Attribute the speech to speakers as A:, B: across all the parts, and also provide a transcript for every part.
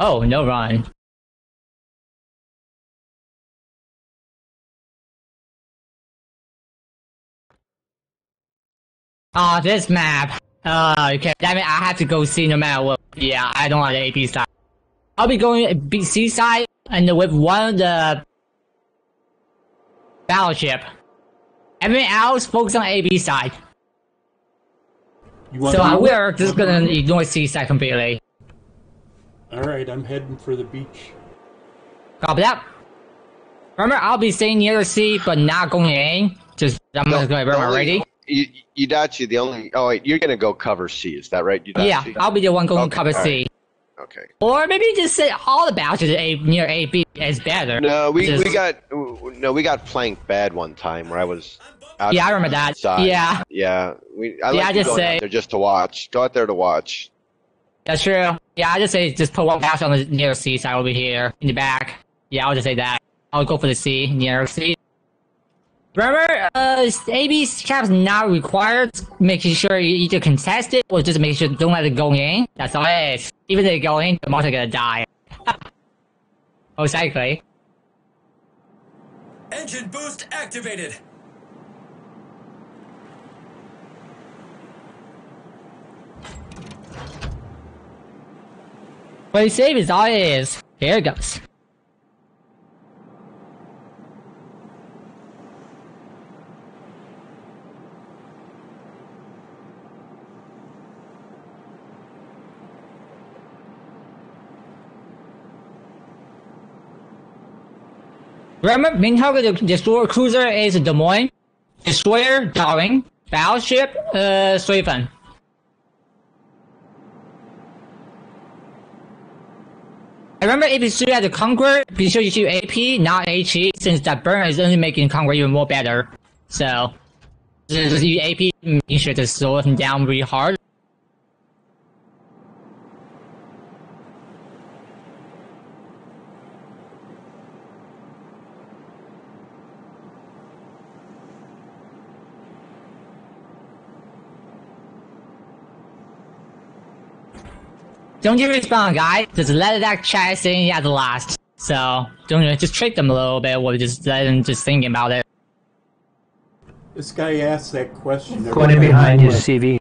A: Oh, no run. Ah, this map. Uh, okay, that means I have to go C no matter what. Yeah, I don't like the AP side. I'll be going B C side and with one of the battleship. Everything else focus on AB side. So uh, we're just gonna ignore C side completely.
B: All right, I'm heading for the beach.
A: Copy that. Remember, I'll be staying near the sea, but not going in. Just I'm just gonna burn my ready.
C: You, Yudachi, the only. Oh wait, you're gonna go cover C. Is that right? Yudachi?
A: Yeah, I'll be the one going
C: Okay,
A: to cover
C: all
A: C.
C: Okay.
A: Or maybe just say all the batches A near A B is better.
C: No, we,
A: Just-
C: we got no, we got flanked bad one time where I was. Out
A: Yeah, I remember
C: the
A: that.
C: side.
A: Yeah.
C: Yeah. We. I
A: Yeah, I just say-
C: out there just to watch. Go out there to watch.
A: That's true. Yeah, I just say just put one batch on the near C side over here in the back. Yeah, I'll just say that. I'll go for the C near C. Remember, uh, AB cap's not required. Making sure you either contest it or just make sure don't let it go in. That's all it is. Even if they go in, the monster gonna die. Most likely.
D: Engine boost activated.
A: Play safe is all it is. Here it goes. Remember, main the destroyer cruiser is Des Moines, destroyer Daring, battleship uh Schlieffen. Remember if you shoot at the Conqueror, be sure you shoot AP, not HE, since that burn is only making Conqueror even more better. So, just AP, making sure to slow him down really hard. Don't you respond, guy. Just let that chat thing at the last. So, don't you just trick them a little bit, or just let them just thinking about it.
B: This guy asked that question. every
E: Put it behind
B: I
E: his
B: went.
E: CV.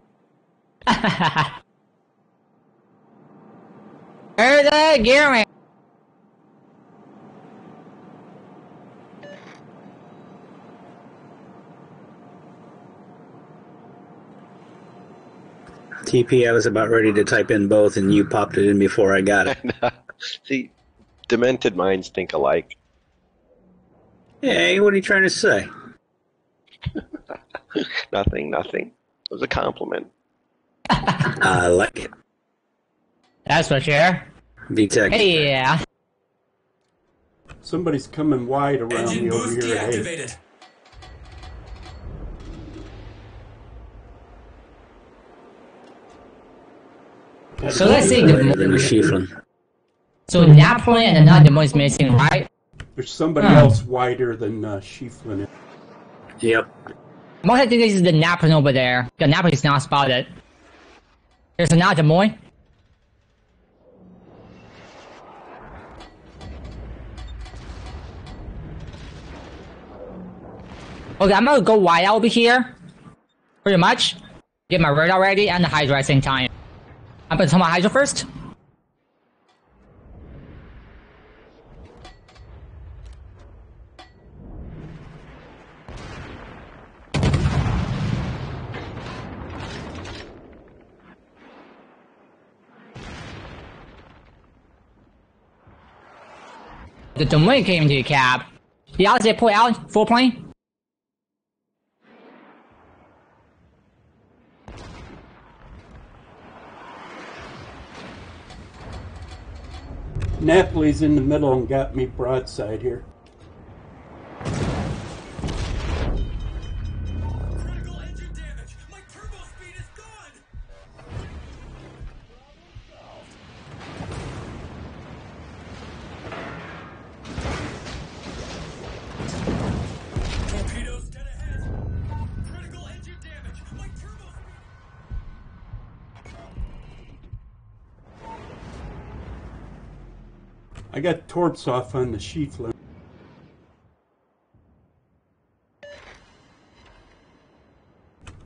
A: Where's the gearing?
F: TP, I was about ready to type in both, and you popped it in before I got it.
C: See, demented minds think alike.
F: Hey, what are you trying to say?
C: Nothing. Nothing. It was a compliment.
F: I like it.
A: That's for sure.
F: VTech.
A: Hey, yeah.
B: Somebody's coming wide around
D: Engine
B: me over
D: boost
B: here. Hey,
A: So let's see
F: Better
A: the
F: than a Schlieffen.
A: so Napoleon and another one is missing, right?
B: there's somebody
A: Huh.
B: else wider than uh, Schlieffen.
F: Yep.
A: Most I think this is the Napoleon over there. The Napoleon is not spotted. There's another Des Moines. Okay, I'm gonna go wide over here. Pretty much. Get my radar ready and the Hydra at the same time. I'm gonna tell my Hydra first. The Moines came into the cab. The outside pull out, full plane.
B: Napoli's in the middle and got me broadside here. I got torps off on the sheath limb.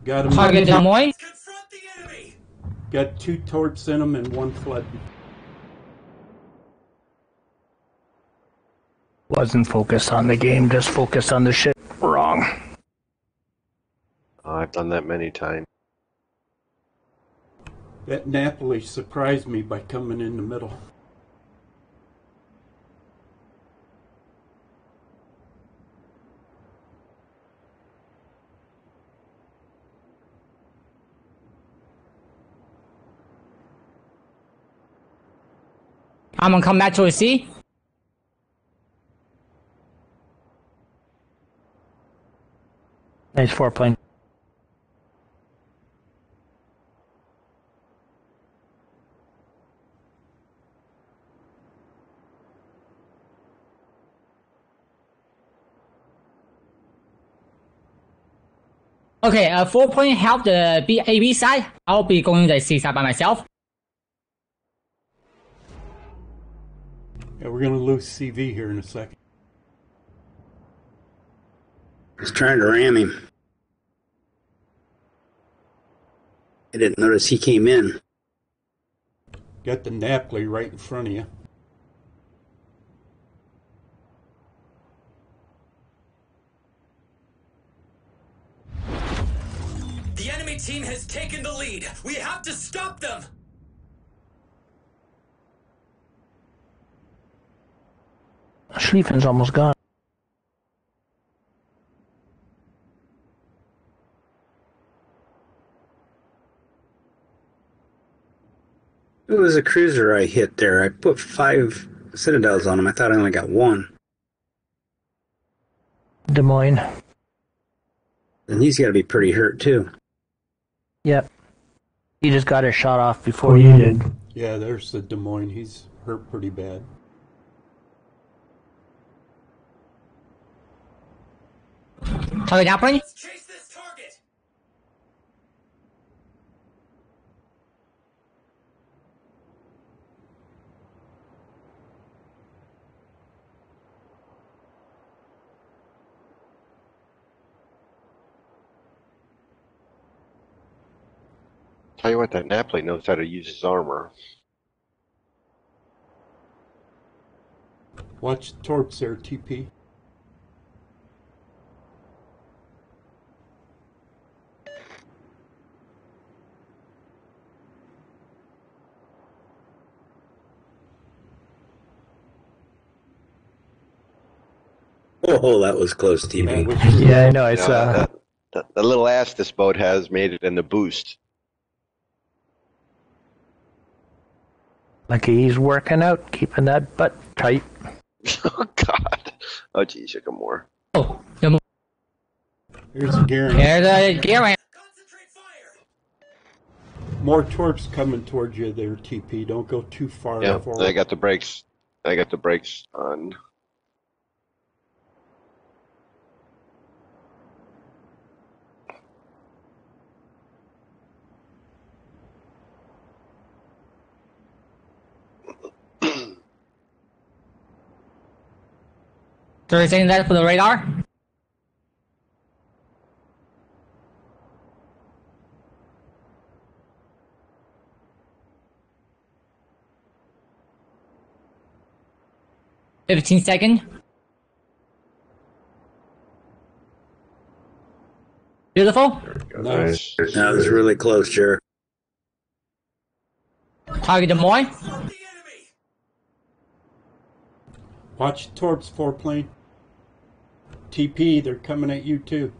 B: Got him.
A: Target Des
D: the enemy!
B: Got two torps in them and one flood.
E: Wasn't focused on the game, just focused on the shit wrong.
C: Oh, I've done that many times.
B: That Napoli surprised me by coming in the middle.
A: I'm gonna come back to a C.
E: Nice four plane.
A: Okay, uh, four point help the B A B side. I'll be going to the C side by myself.
B: Yeah, we're gonna lose CV here in a second.
F: He's trying to ram him. I didn't notice he came in.
B: Got the Napoli right in front of you.
D: The enemy team has taken the lead. We have to stop them!
E: Schlieffen's almost gone.
F: It was a cruiser I hit there. I put five citadels on him. I thought I only got one.
E: Des Moines.
F: And he's got to be pretty hurt too.
E: Yep. He just got his shot off before oh, you did.
B: Yeah, there's the Des Moines. He's hurt pretty bad.
A: Target Napoli.
D: Let's chase this target!
C: Tell you what, that Napoli knows how to use his armor.
B: Watch torps there, TP.
F: Oh, that was close,
B: That
F: TV.
E: Yeah, I know. I
C: You know,
E: saw.
C: Uh, that, that, the little ass this boat has made it in the boost.
E: Like he's working out, keeping that butt tight.
C: oh God. Oh geez, you come more.
A: Oh, Des Moines.
B: Here's a Gary.
A: There's a gear.
D: Concentrate fire!
B: More torps coming towards you there, TP. Don't go too far
C: Yeah,
B: forward.
C: I got the brakes. I got the brakes on.
A: So you're saying that for the radar? Fifteen second. Beautiful.
B: Nice.
F: That was really close, Jer.
A: Target Des Moines.
D: The enemy!
B: Watch the torps, four plane. TP, they're coming at you too.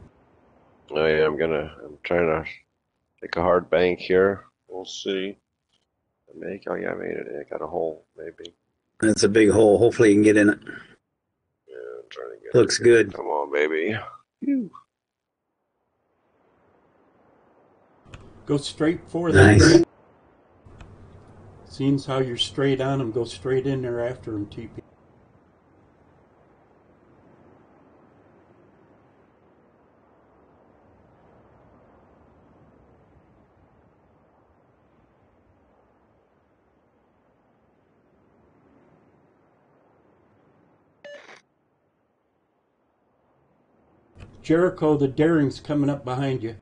C: Oh yeah, I'm gonna. I'm trying to take a hard bank here. We'll see. I make. Oh yeah, I made it. I got a hole. Maybe.
F: That's a big hole. Hopefully, you can get in it.
C: Yeah, I'm trying to get.
F: Looks good.
C: Come on, baby. Phew.
B: Go straight for them.
F: Nice.
B: Seems how you're straight on them, go straight in there after them, TP. Jericho, the Daring's coming up behind you.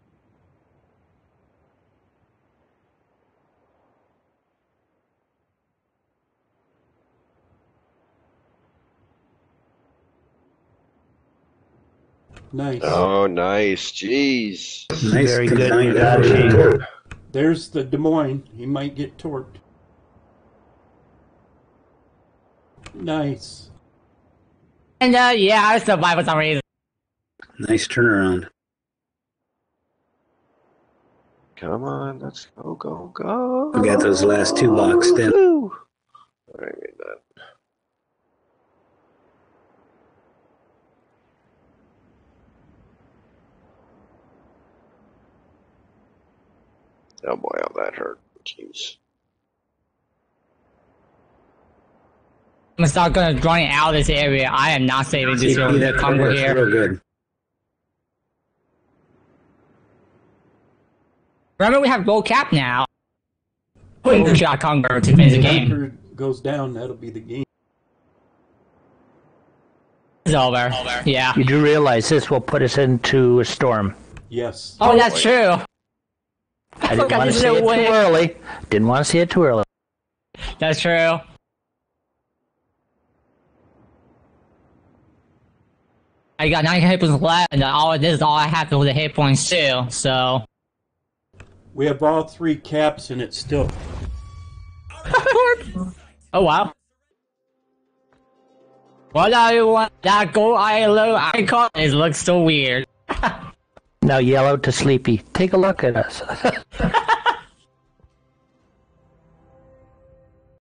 B: Nice.
C: Oh, nice. Jeez.
F: Nice
E: Very good,
F: combined
B: There's the Des Moines. He might get torqued. Nice.
A: And uh, yeah, I survived for some reason.
F: Nice turnaround.
C: Come on, let's go, go, go.
F: We got those last two boxed in.
C: Woo. That. Oh boy, how that hurt. Jeez.
A: I'm gonna gonna running out of this area. I am not saving this
F: TP,
A: real
F: that
A: combo here.
F: real good.
A: Remember, we have gold cap now. Putting shot Conqueror to finish the game.
B: Hunter goes down, that'll be the game.
A: It's over. Yeah.
E: You do realize this will put us into a storm.
B: Yes.
A: Oh, that's true.
E: I didn't
A: forgot
E: want to see it
A: way-
E: too early. Didn't want to see it too early.
A: That's true. I got nine hit points left, and all this is all I have to with the hit points too. So
B: We have all three caps and it's still
A: Oh wow. What I want that gold ILO icon is looks so weird.
E: Now yellow to sleepy. Take a look at us.